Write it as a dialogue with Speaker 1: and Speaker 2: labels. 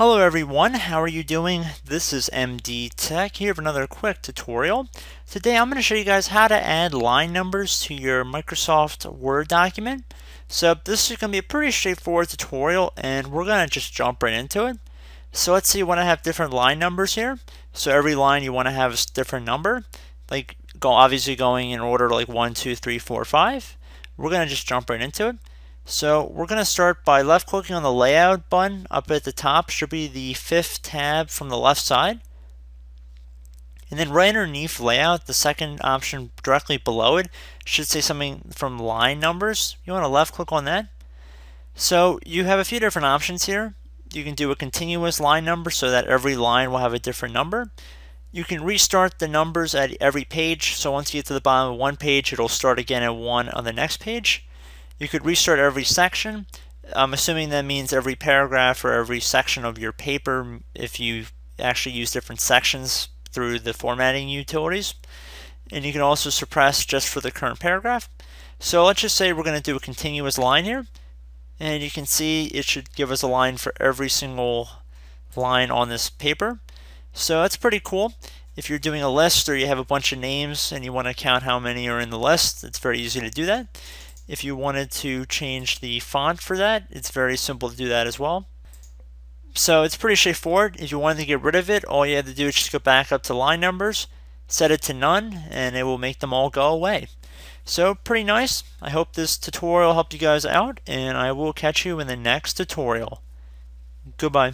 Speaker 1: Hello everyone, how are you doing? This is MD Tech here with another quick tutorial. Today I'm going to show you guys how to add line numbers to your Microsoft Word document. So this is going to be a pretty straightforward tutorial and we're going to just jump right into it. So let's see you want to have different line numbers here. So every line you want to have a different number. Like go obviously going in order like 1, 2, 3, 4, 5. We're going to just jump right into it. So we're going to start by left clicking on the layout button up at the top should be the fifth tab from the left side. And then right underneath layout, the second option directly below it should say something from line numbers. You want to left click on that. So you have a few different options here. You can do a continuous line number so that every line will have a different number. You can restart the numbers at every page. So once you get to the bottom of one page, it'll start again at one on the next page. You could restart every section. I'm assuming that means every paragraph or every section of your paper if you actually use different sections through the formatting utilities. And you can also suppress just for the current paragraph. So let's just say we're going to do a continuous line here. And you can see it should give us a line for every single line on this paper. So that's pretty cool. If you're doing a list or you have a bunch of names and you want to count how many are in the list, it's very easy to do that. If you wanted to change the font for that, it's very simple to do that as well. So it's pretty straightforward. If you wanted to get rid of it, all you have to do is just go back up to line numbers, set it to none, and it will make them all go away. So pretty nice. I hope this tutorial helped you guys out, and I will catch you in the next tutorial. Goodbye.